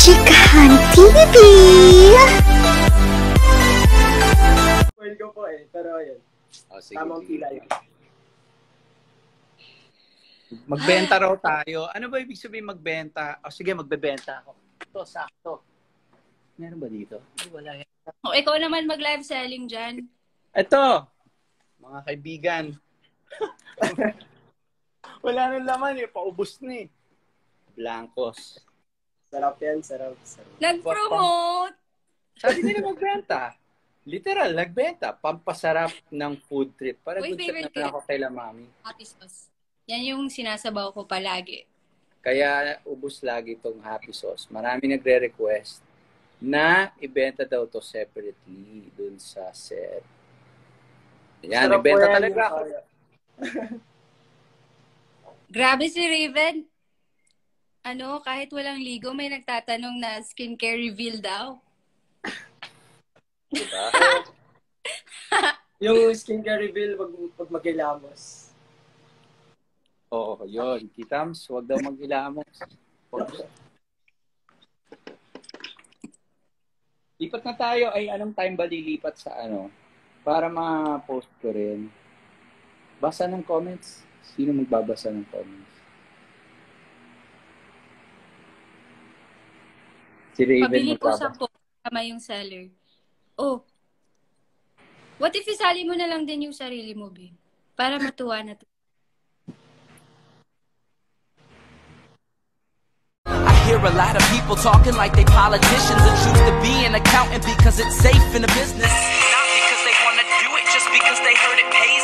Chikahan TV! Well ko po eh, pero ayun. Oh, sige, Tamang sige. tila yun. Magbenta raw tayo. Ano ba ibig sabihin magbenta? O sige, magbebenta ako. Ito, sakto. Meron ba dito? Ay, wala yan. O, ikaw naman mag-live selling dyan. Ito, mga kaibigan. wala nang laman eh. Paubos na eh. Blancos. Sarap yan, sarap. sarap. Nag-promote! Sabi nila magbenta. Literal, nagbenta. Pampasarap ng food trip. Para Uy, good favorite na ko. ako kay La Mami. Happy sauce. Yan yung sinasabaw ko palagi. Kaya ubus lagi itong happy sauce. Marami nagre-request na ibenta daw to separately dun sa set. Yan, Sarap ibenta yan, talaga ako. Grabe si Raven. Ano, kahit walang ligo, may nagtatanong na skincare reveal daw. Diba? Yung skincare reveal, wag, wag magilamos. Oo, yun. Kitams, huwag daw mag-ilamos. Lipat na tayo. Ay, anong time ba lilipat sa ano? Para ma-post ko rin. Basa ng comments. Sino magbabasa ng comments? Si Raven Pabili magbabasa. sa po kama yung seller. Oh, what if isali mo na lang din yung sarili mo, babe? Para matuwa na to. I hear a lot of people talking like they politicians and choose to be an accountant because it's safe in the business. Not because they want to do it, just because they heard it pays.